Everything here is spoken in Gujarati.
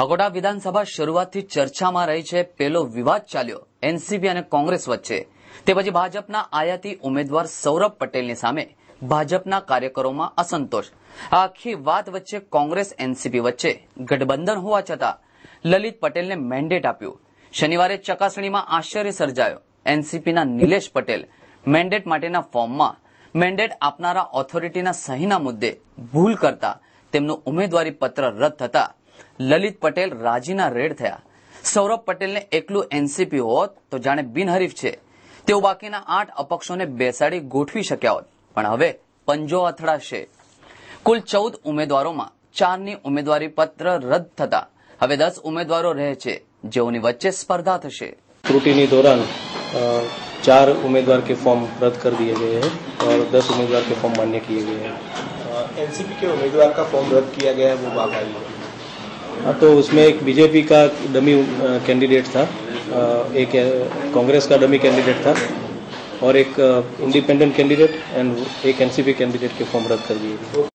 અકોટા વિધાનસભા શરૂઆતથી ચર્ચામાં રહી છે, પેલો વિવાદ ચાલ્યો, એનસીપી અને કોંગ્રેસ વચ્ચે. તે પછી ભાજપના આયાતી ઉમેદવાર સૌરભ પટેલની સામે ભાજપના કાર્યકરોમાં અસંતોષ. આખી વાત વચ્ચે કોંગ્રેસ, એનસીપી વચ્ચે ગઠબંધન હોવા છતાં લલિત પટેલને મેન્ડેટ આપ્યું. શનિવારે ચકાસણીમાં આશ્ચર્ય સર્જાયો. એનસીપીના નિલેશ પટેલ મેન્ડેટ માટેના ફોર્મમાં મેન્ડેટ આપનારા ઓથોરિટીના સહીના મુદ્દે ભૂલ કરતા તેમનું ઉમેદવારી પત્ર રદ થતા લલિત પટેલ રાજીના રેડ થયા સૌરભ પટેલને એકલું એનસીપી હોત તો જાણે બિનહરીફ છે તેઓ બાકીના આઠ અપક્ષોને બેસાડી ગોઠવી શક્યા હોત પણ હવે પંજો અથડાશે કુલ ચૌદ ઉમેદવારોમાં ચારની ઉમેદવારી પત્ર રદ થતા હવે દસ ઉમેદવારો રહે છે જેઓની વચ્ચે સ્પર્ધા થશે त्रुटि दौरान अ, चार उम्मीदवार के फॉर्म रद्द कर दिए गए हैं और दस उम्मीदवार के फॉर्म मान्य किए गए हैं एनसीपी के उम्मीदवार का फॉर्म रद्द किया गया है वो बात आई है हाँ, तो उसमें एक बीजेपी का डमी कैंडिडेट था। एक कांग्रेस का डमी कैंडिडेट था और एक इंडिपेंडेंट कैंडिडेट एंड एक एनसीपी कैंडिडेट के फॉर्म रद्द कर दिए।